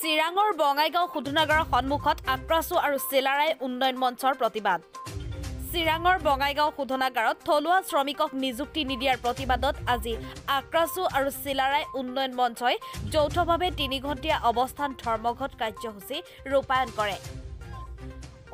চিৰাঙৰ বঙাইগাঁও শোধনাগাৰৰ সন্মুখত আক্ৰাছু আৰু চিলাৰাই উন্নয়ন মঞ্চৰ প্ৰতিবাদ। চিৰাঙৰ বঙাইগাঁও শোধনাগাৰত থলুৱা শ্ৰমিকক নিযুক্তি নিদিয়াৰ প্ৰতিবাদত আজি আক্ৰাছু আৰু চিলাৰাই উন্নয়ন মঞ্চই যৌথভাৱে তিনিঘণ্টীয়া অৱস্থান ধৰ্মঘট কাৰ্যসূচী ৰূপায়ণ কৰে।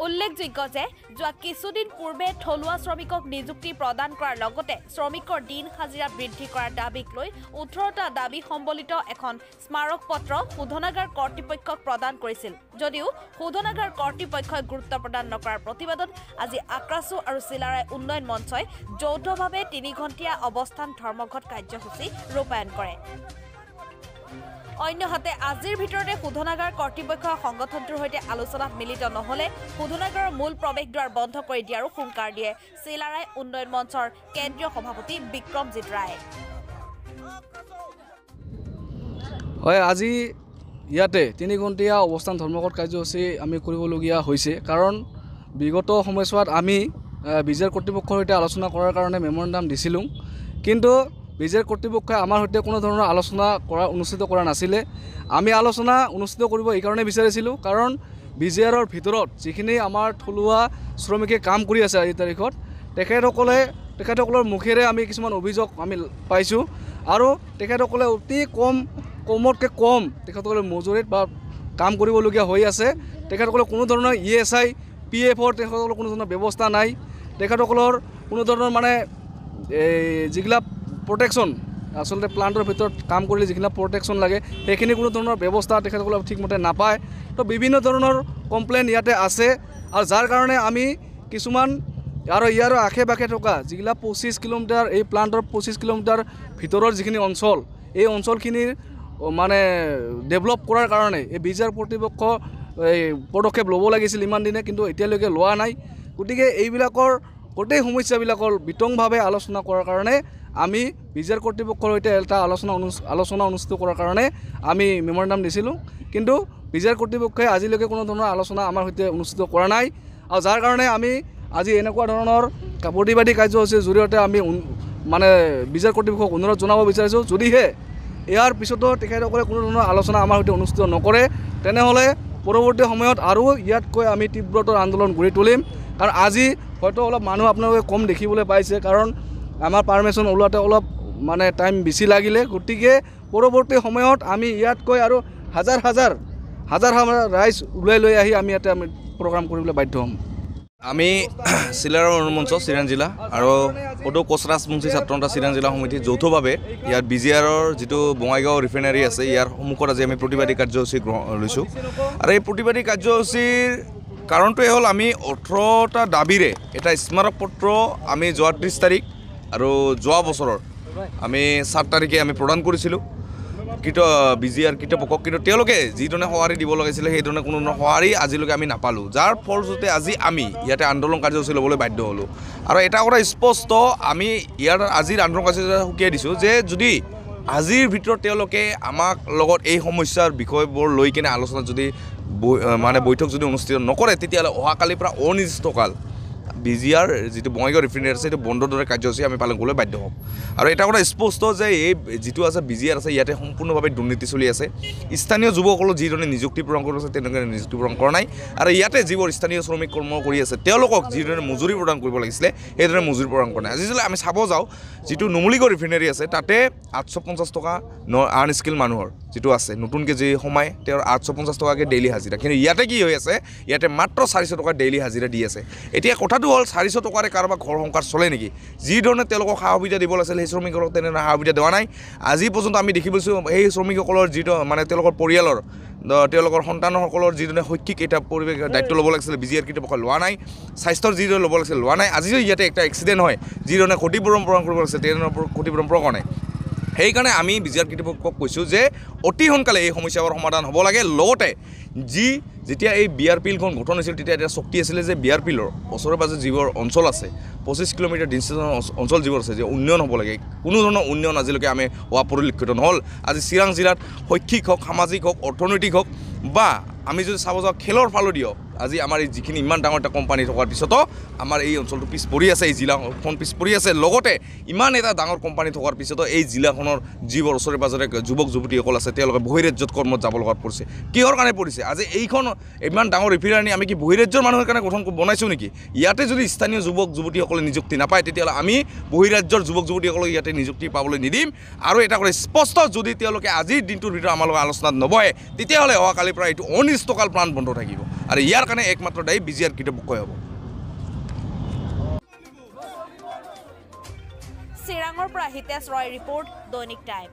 উল্লেখযোগ্য যে যোৱা কিছুদিন পূৰ্বে থলুৱা শ্ৰমিকক নিযুক্তি প্ৰদান কৰাৰ লগতে শ্ৰমিকৰ দিন হাজিৰা বৃদ্ধি কৰাৰ দাবীক লৈ ওঠৰটা দাবী সম্বলিত এখন স্মাৰক পত্ৰ শোধনাগাৰ কৰ্তৃপক্ষক প্ৰদান কৰিছিল। যদিও শোধনাগাৰ কৰ্তৃপক্ষই গুৰুত্ব প্ৰদান নকৰাৰ প্ৰতিবাদত আজি আক্ৰাছু আৰু চিলাৰাই উন্নয়ন মঞ্চই যৌথভাৱে তিনিঘণ্টীয়া অৱস্থান ধৰ্মঘট কাৰ্যসূচী ৰূপায়ণ কৰে। অন্যহাতে আজিৰ ভিতৰতে শোধনাগাৰ কৰ্তৃপক্ষই সংগঠনটোৰ সৈতে আলোচনাত মিলিত নহলে শোধনাগাৰৰ মূল প্ৰৱেশদ্বাৰ বন্ধ কৰি দিয়াৰো হুংকাৰ দিয়ে চিলাৰাই উন্নয়ন মঞ্চৰ কেন্দ্ৰীয় সভাপতি বিক্ৰমজিৎ ৰায়। হয় আজি ইয়াতে তিনি ঘণ্টীয়া অৱস্থান ধৰ্মঘট কাৰ্যসূচী আমি কৰিবলগীয়া হৈছে। কাৰণ বিগত সময়ছোৱাত আমি বিজেৰ কৰ্তৃপক্ষৰ সৈতে আলোচনা কৰাৰ কাৰণে মেমৰেণ্ডাম দিছিলোঁ। কিন্তু বিজেৰ কৰ্তৃপক্ষই আমাৰ সৈতে কোনো ধৰণৰ আলোচনা কৰা অনুষ্ঠিত কৰা নাছিলে। আমি আলোচনা অনুষ্ঠিত কৰিব এইকাৰণে বিচাৰিছিলোঁ কাৰণ বি জে আৰৰ ভিতৰত যিখিনি আমাৰ থলুৱা শ্ৰমিকে কাম কৰি আছে আজিৰ তাৰিখত তেখেতসকলে তেখেতসকলৰ মুখেৰে আমি কিছুমান অভিযোগ আমি পাইছোঁ আৰু তেখেতসকলে অতি কম কমতকৈ কম তেখেতসকলে মজুৰিত বা কাম কৰিবলগীয়া হৈ আছে। তেখেতসকলৰ কোনো ধৰণৰ ই এছ আই পি এফৰ তেখেতসকলৰ কোনো ধৰণৰ ব্যৱস্থা নাই। তেখেতসকলৰ কোনো ধৰণৰ মানে এই যিগিলা প্ৰটেকশ্যন আচলতে প্লাণ্টৰ ভিতৰত কাম কৰিলে যিখিনি প্ৰটেকশ্যন লাগে সেইখিনি কোনো ধৰণৰ ব্যৱস্থা তেখেতসকলে ঠিকমতে নাপায়। তো বিভিন্ন ধৰণৰ কমপ্লেইন ইয়াতে আছে আৰু যাৰ কাৰণে আমি কিছুমান আৰু ইয়াৰ আশে পাশে থকা যিবিলাক পঁচিছ কিলোমিটাৰ এই প্লাণ্টৰ পঁচিছ কিলোমিটাৰ ভিতৰৰ যিখিনি অঞ্চল এই অঞ্চলখিনিৰ মানে ডেভেলপ কৰাৰ কাৰণে এই বিজাৰ কৰ্তৃপক্ষ এই পদক্ষেপ ল'ব লাগিছিল ইমান দিনে কিন্তু এতিয়ালৈকে লোৱা নাই। গতিকে এইবিলাকৰ গোটেই সমস্যাবিলাকৰ বিতংভাৱে আলোচনা কৰাৰ কাৰণে আমি বিজাৰ কৰ্তৃপক্ষৰ সৈতে এটা আলোচনা আলোচনা অনুষ্ঠিত কৰাৰ কাৰণে আমি মেমৰেণ্ডাম দিছিলোঁ। কিন্তু বিজাৰ কৰ্তৃপক্ষই আজিলৈকে কোনো ধৰণৰ আলোচনা আমাৰ সৈতে অনুষ্ঠিত কৰা নাই। আৰু যাৰ কাৰণে আমি আজি এনেকুৱা ধৰণৰ প্ৰতিবাদী কাৰ্যসূচীৰ জৰিয়তে আমি মানে বিজাৰ কৰ্তৃপক্ষক অনুৰোধ জনাব বিচাৰিছোঁ। যদিহে ইয়াৰ পিছতো তেখেতসকলে কোনো ধৰণৰ আলোচনা আমাৰ সৈতে অনুষ্ঠিত নকৰে তেনেহ'লে পৰৱৰ্তী সময়ত আৰু ইয়াতকৈ আমি তীব্ৰতৰ আন্দোলন গঢ়ি তুলিম। কাৰণ আজি হয়তো অলপ মানুহ আপোনালোকে কম দেখিবলৈ পাইছে। কাৰণ আমাৰ পাৰ্মিশ্যন ওলোৱাতে অলপ মানে টাইম বেছি লাগিলে। গতিকে পৰৱৰ্তী সময়ত আমি ইয়াতকৈ আৰু হাজাৰ হাজাৰ হাজাৰ হাজাৰ ৰাইজ ওলাই লৈ আহি আমি ইয়াতে আমি প্ৰগ্ৰাম কৰিবলৈ বাধ্য হ'ম। আমি চিলাৰৰ অনুমঞ্চ চিৰাং জিলা আৰু ৰাজবংশী ছাত্ৰ নেতা চিৰাং জিলা সমিতি যৌথভাৱে ইয়াত বি জি আৰৰ যিটো বঙাইগাঁও ৰিফাইনাৰী আছে ইয়াৰ সন্মুখত আজি আমি প্ৰতিবাদী কাৰ্যসূচী গ্ৰহণ লৈছোঁ। আৰু এই প্ৰতিবাদী কাৰ্যসূচীৰ কাৰণটোৱে হ'ল আমি ওঠৰটা দাবীৰে এটা স্মাৰক পত্ৰ আমি যোৱা ত্ৰিছ তাৰিখ আৰু যোৱা বছৰৰ আমি সাত তাৰিখে আমি প্ৰদান কৰিছিলোঁ। কৃত বি জি আৰ কৃতপক্ষক কিন্তু তেওঁলোকে যিধৰণে সঁহাৰি দিব লাগিছিলে সেইধৰণে কোনো ধৰণৰ সঁহাৰি আজিলৈকে আমি নাপালোঁ। যাৰ ফলশ্ৰুতে আজি আমি ইয়াতে আন্দোলন কাৰ্যসূচী ল'বলৈ বাধ্য হ'লোঁ। আৰু এটা কথা স্পষ্ট আমি ইয়াৰ আজিৰ আন্দোলন কাৰ্যসূচী সুকীয়াই দিছোঁ যে যদি আজিৰ ভিতৰত তেওঁলোকে আমাক লগত এই সমস্যাৰ বিষয়বোৰ লৈ কিনে আলোচনা যদি মানে বৈঠক যদি অনুষ্ঠিত নকৰে তেতিয়াহ'লে অহাকালিৰ পৰা অনিৰ্দিষ্টকাল বি জি আৰ যিটো বঙাইগাঁও ৰিফাইনেৰী আছে সেইটো বন্ধৰ দৰে কাৰ্যসূচী আমি পালন কৰিবলৈ বাধ্য হ'ম। আৰু এটা কথা স্পষ্ট যে এই যিটো আছে বি জি আৰ আছে ইয়াতে সম্পূৰ্ণভাৱে দুৰ্নীতি চলি আছে। স্থানীয় যুৱকসকলক যিধৰণে নিযুক্তি প্ৰদান কৰি আছে তেনেকৈ নিযুক্তি প্ৰদান কৰা নাই। আৰু ইয়াতে যিবোৰ স্থানীয় শ্ৰমিক কৰ্ম কৰি আছে তেওঁলোকক যিধৰণে মজুৰি প্ৰদান কৰিব লাগিছিলে সেইধৰণে মজুৰি প্ৰদান কৰা নাই। আজি আমি চাব যাওঁ যিটো নুমলীগড় ৰিফাইনেৰী আছে তাতে আঠশ পঞ্চাছ টকা ন আন স্কিল মানুহৰ যিটো আছে নতুনকৈ যি সোমাই তেওঁৰ আঠশ পঞ্চাছ টকাকৈ ডেইলি হাজিৰা। কিন্তু ইয়াতে কি হৈ আছে ইয়াতে মাত্ৰ চাৰিশ টকা ডেইলি হাজিৰা দি আছে। এতিয়া কথাটো হ'ল চাৰিশ টকাৰে কাৰোবাৰ ঘৰ সংসাৰ চলে নেকি? যিধৰণে তেওঁলোকক সা সুবিধা দিব লাগিছিল সেই শ্ৰমিকসকলক তেনেধৰণে সা সুবিধা দিয়া নাই। আজি পৰ্যন্ত আমি দেখি পাইছোঁ সেই শ্ৰমিকসকলৰ যিটো মানে তেওঁলোকৰ পৰিয়ালৰ তেওঁলোকৰ সন্তানসকলৰ যিধৰণে শৈক্ষিক এটা পৰিৱেশ দায়িত্ব ল'ব লাগিছিলে বি জি আৰ কৃতপক্ষই লোৱা নাই স্বাস্থ্যৰ যিদৰে ল'ব লাগিছিল লোৱা নাই। আজি যদি ইয়াতে এটা এক্সিডেণ্ট হয় যিধৰণে ক্ষতিপূৰণ প্ৰদান কৰিব লাগিছিল তেনেধৰণৰ ক্ষতিপূৰণ নাই। সেইকাৰণে আমি বি জি আৰ কৃতপক্ষক কৈছোঁ যে অতি সোনকালে এই সমস্যাবোৰ সমাধান হ'ব লাগে। লগতে যি যেতিয়া এই বি আৰ পিলখন গঠন হৈছিল তেতিয়া এটা চুক্তি আছিলে যে বি আৰ পিলৰ ওচৰে পাজৰে যিবোৰ অঞ্চল আছে পঁচিছ কিলোমিটাৰ ডিষ্টেঞ্চৰ অঞ্চল যিবোৰ আছে যে উন্নয়ন হ'ব লাগে। কোনো ধৰণৰ উন্নয়ন আজিলৈকে আমি হোৱা পৰিলক্ষিত নহ'ল। আজি চিৰাং জিলাত শৈক্ষিক হওক সামাজিক হওক অৰ্থনৈতিক হওক বা আমি যদি চাব যাওঁ খেলৰ ফালো দিয়ক আজি আমাৰ এই যিখিনি ইমান ডাঙৰ এটা কোম্পানী থকাৰ পিছতো আমাৰ এই অঞ্চলটো পিছ পৰি আছে এই জিলাখন পিছ পৰি আছে। লগতে ইমান এটা ডাঙৰ কোম্পানী থকাৰ পিছতো এই জিলাখনৰ যিবোৰ ওচৰে পাঁজৰে যুৱক যুৱতীসকল আছে তেওঁলোকে বহিৰাজ্যত কৰ্মত যাব লগাত পৰিছে। কিহৰ কাৰণে পৰিছে? আজি এইখন ইমান ডাঙৰ ৰিফাইনাৰী আমি কি বহিৰাজ্যৰ মানুহৰ কাৰণে গঠন বনাইছোঁ নেকি? ইয়াতে যদি স্থানীয় যুৱক যুৱতীসকলে নিযুক্তি নাপায় তেতিয়াহ'লে আমি বহিৰাজ্যৰ যুৱক যুৱতীসকলক ইয়াতে নিযুক্তি পাবলৈ নিদিম। আৰু এটা কৰি স্পষ্ট যদি তেওঁলোকে আজিৰ দিনটোৰ ভিতৰত আমাৰ লগত আলোচনাত নবহে তেতিয়াহ'লে অহাকালিৰ পৰা এইটো অনিষ্টকাল প্লান বন্ধ থাকিব। আৰু ইয়াৰ কাৰণে একমাত্ৰ দায়ী বি জি আৰ কৃতপক্ষই হ'ব। চিৰাঙৰ পৰা হিতেশ ৰয় ৰিপৰ্ট দৈনিক টাইম।